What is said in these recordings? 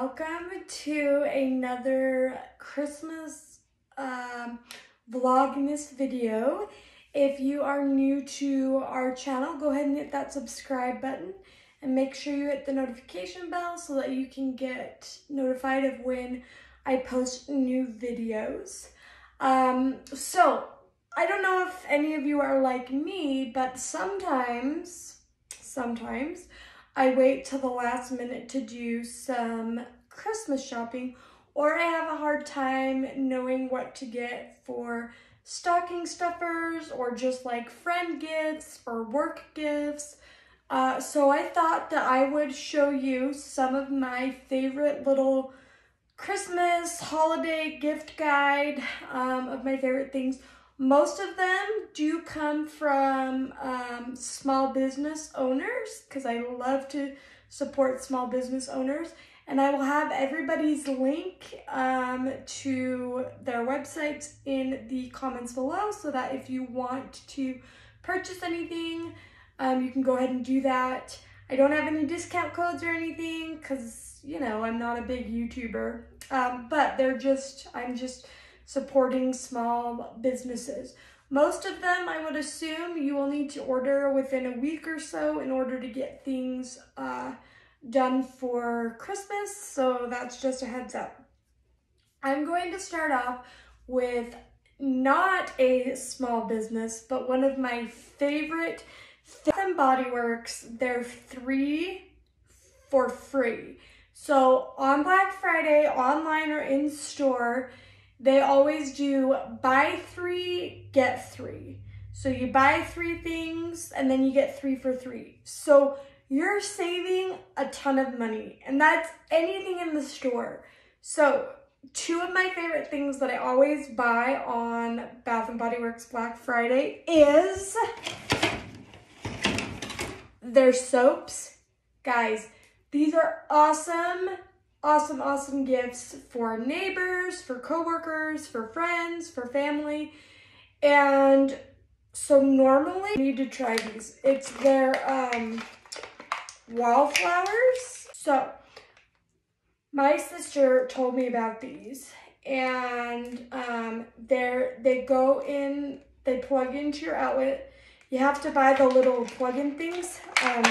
Welcome to another Christmas um, Vlogmas video. If you are new to our channel, go ahead and hit that subscribe button and make sure you hit the notification bell so that you can get notified of when I post new videos. Um, so, I don't know if any of you are like me, but sometimes, sometimes, I wait till the last minute to do some Christmas shopping or I have a hard time knowing what to get for stocking stuffers or just like friend gifts or work gifts. Uh, so I thought that I would show you some of my favorite little Christmas holiday gift guide um, of my favorite things. Most of them do come from um, small business owners because I love to support small business owners. And I will have everybody's link um, to their websites in the comments below so that if you want to purchase anything, um, you can go ahead and do that. I don't have any discount codes or anything because, you know, I'm not a big YouTuber. Um, but they're just, I'm just supporting small businesses. Most of them, I would assume, you will need to order within a week or so in order to get things uh, done for Christmas, so that's just a heads up. I'm going to start off with not a small business, but one of my favorite Bath and Body Works. They're three for free. So on Black Friday, online or in store, they always do buy three, get three. So you buy three things and then you get three for three. So you're saving a ton of money and that's anything in the store. So two of my favorite things that I always buy on Bath Body Works Black Friday is their soaps. Guys, these are awesome awesome, awesome gifts for neighbors, for coworkers, for friends, for family. And so normally you need to try these. It's their um, wallflowers. So my sister told me about these and um, they're, they go in, they plug into your outlet. You have to buy the little plug-in things. Um,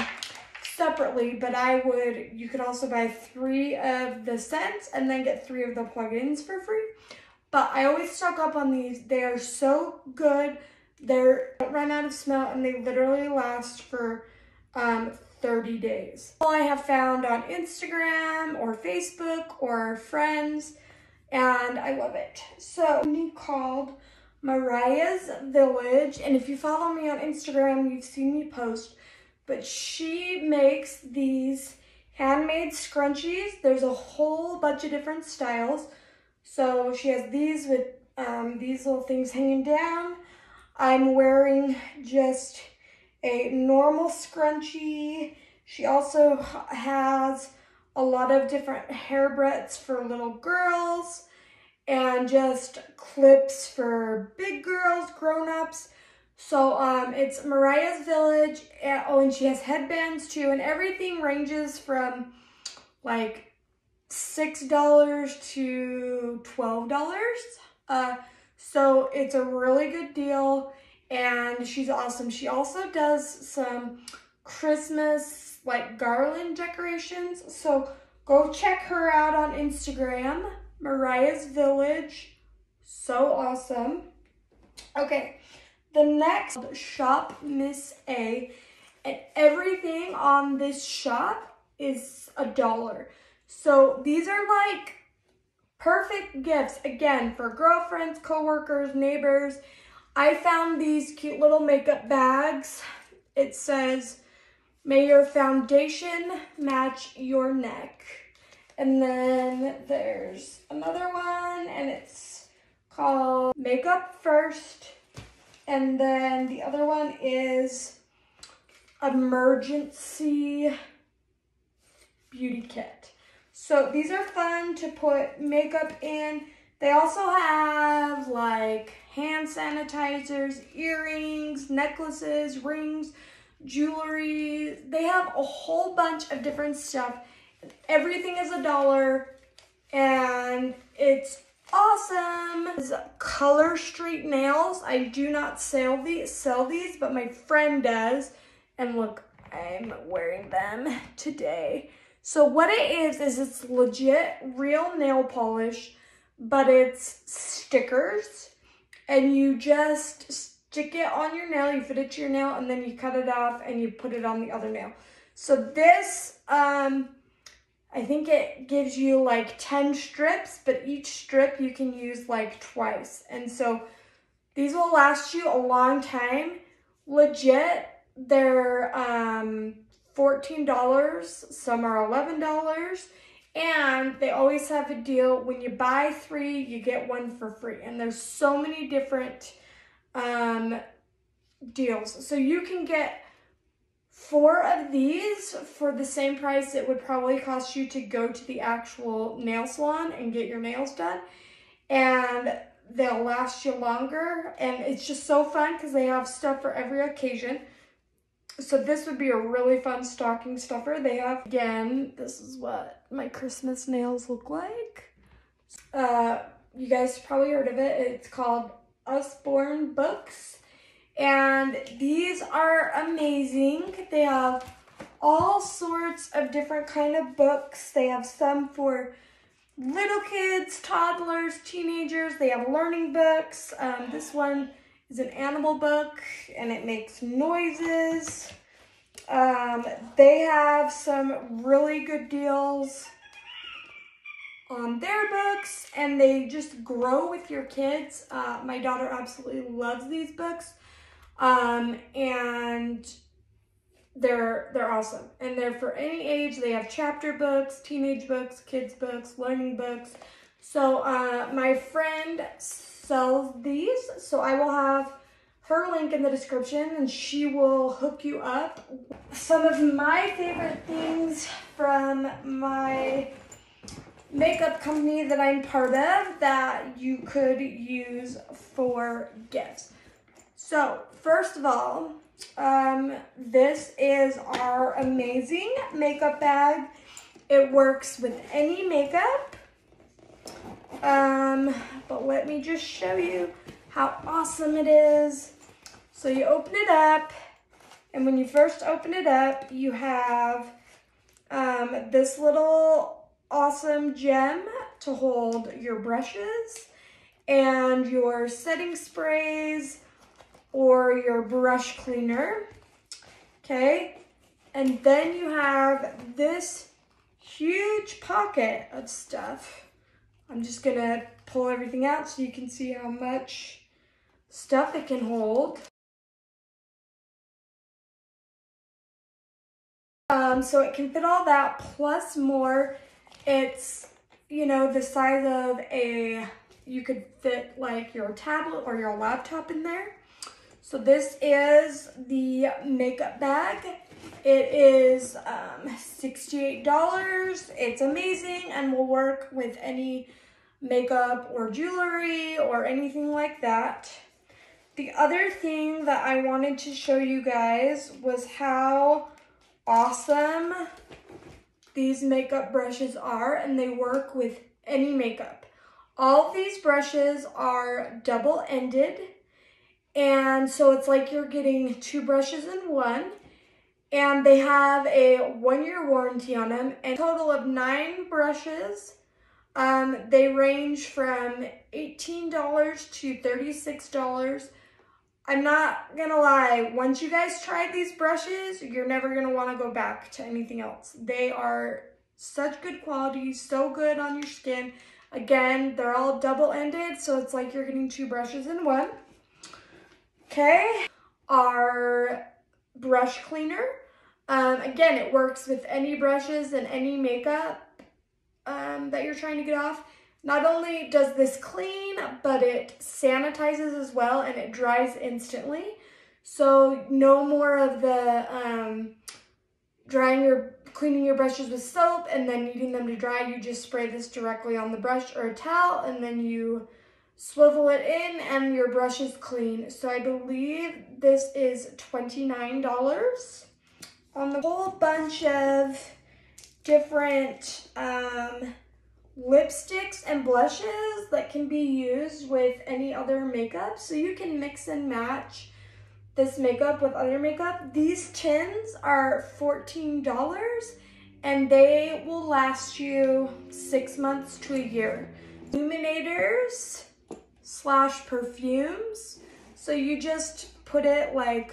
separately, but I would, you could also buy three of the scents and then get three of the plugins for free. But I always stock up on these. They are so good. They're don't run out of smell and they literally last for um, 30 days. All I have found on Instagram or Facebook or friends and I love it. So, called Mariah's Village and if you follow me on Instagram, you've seen me post but she makes these handmade scrunchies. There's a whole bunch of different styles. So she has these with um, these little things hanging down. I'm wearing just a normal scrunchie. She also has a lot of different hair breadths for little girls and just clips for big girls, grown-ups. So um, it's Mariah's Village. And, oh, and she has headbands too. And everything ranges from like $6 to $12. Uh, so it's a really good deal. And she's awesome. She also does some Christmas like garland decorations. So go check her out on Instagram. Mariah's Village. So awesome. Okay. The next shop, Miss A, and everything on this shop is a dollar. So these are like perfect gifts, again, for girlfriends, coworkers, neighbors. I found these cute little makeup bags. It says, may your foundation match your neck. And then there's another one and it's called Makeup First and then the other one is Emergency Beauty Kit. So these are fun to put makeup in. They also have like hand sanitizers, earrings, necklaces, rings, jewelry. They have a whole bunch of different stuff Everything is a dollar and it's awesome. Color Street Nails. I do not sell these, sell these, but my friend does. And look, I'm wearing them today. So what it is, is it's legit real nail polish, but it's stickers. And you just stick it on your nail, you fit it to your nail, and then you cut it off and you put it on the other nail. So this, um, I think it gives you like 10 strips, but each strip you can use like twice. And so these will last you a long time. Legit, they're um, $14, some are $11, and they always have a deal. When you buy three, you get one for free. And there's so many different um, deals. So you can get four of these for the same price it would probably cost you to go to the actual nail salon and get your nails done. And they'll last you longer. And it's just so fun because they have stuff for every occasion. So this would be a really fun stocking stuffer. They have, again, this is what my Christmas nails look like. Uh, you guys probably heard of it. It's called Usborne Books. And these are amazing. They have all sorts of different kind of books. They have some for little kids, toddlers, teenagers. They have learning books. Um, this one is an animal book and it makes noises. Um, they have some really good deals on their books and they just grow with your kids. Uh, my daughter absolutely loves these books. Um, and they're they're awesome. And they're for any age. They have chapter books, teenage books, kids books, learning books. So uh, my friend sells these. So I will have her link in the description and she will hook you up. Some of my favorite things from my makeup company that I'm part of that you could use for gifts. So first of all, um, this is our amazing makeup bag. It works with any makeup. Um, but let me just show you how awesome it is. So you open it up, and when you first open it up, you have um, this little awesome gem to hold your brushes and your setting sprays or your brush cleaner. Okay, and then you have this huge pocket of stuff. I'm just gonna pull everything out so you can see how much stuff it can hold. Um, so it can fit all that plus more. It's, you know, the size of a, you could fit like your tablet or your laptop in there. So this is the makeup bag. It is um, $68. It's amazing and will work with any makeup or jewelry or anything like that. The other thing that I wanted to show you guys was how awesome these makeup brushes are and they work with any makeup. All these brushes are double-ended and so it's like you're getting two brushes in one and they have a one-year warranty on them and total of nine brushes. Um, they range from $18 to $36 I'm not gonna lie, once you guys try these brushes, you're never gonna wanna go back to anything else. They are such good quality, so good on your skin. Again, they're all double-ended, so it's like you're getting two brushes in one. Okay, our brush cleaner. Um, again, it works with any brushes and any makeup um, that you're trying to get off. Not only does this clean, but it sanitizes as well and it dries instantly. So no more of the um, drying your, cleaning your brushes with soap and then needing them to dry. You just spray this directly on the brush or a towel and then you swivel it in and your brush is clean. So I believe this is $29 on the whole bunch of different um, lipsticks and blushes that can be used with any other makeup. So you can mix and match this makeup with other makeup. These tins are $14 and they will last you six months to a year. Illuminators slash perfumes. So you just put it like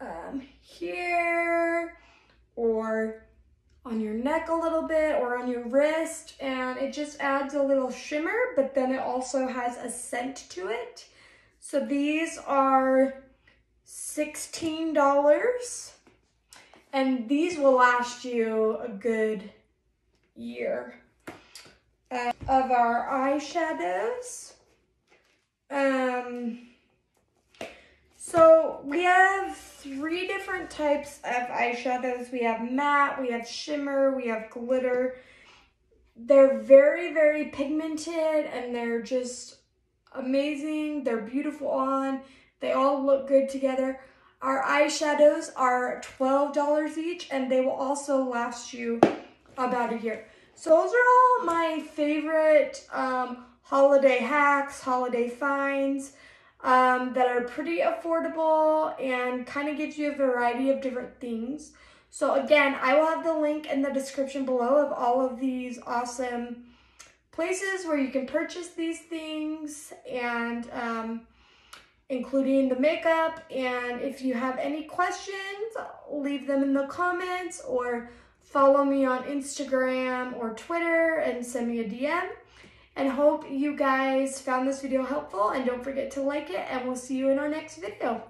um, here or on your neck a little bit or on your wrist and it just adds a little shimmer but then it also has a scent to it. So these are $16 and these will last you a good year. Uh, of our eyeshadows, um, so we have three different types of eyeshadows. We have matte, we have shimmer, we have glitter. They're very, very pigmented and they're just amazing. They're beautiful on. They all look good together. Our eyeshadows are $12 each and they will also last you about a year. So those are all my favorite um, holiday hacks, holiday finds um, that are pretty affordable and kind of gives you a variety of different things. So again, I will have the link in the description below of all of these awesome places where you can purchase these things and um, including the makeup. And if you have any questions, leave them in the comments or follow me on Instagram or Twitter and send me a DM and hope you guys found this video helpful and don't forget to like it and we'll see you in our next video.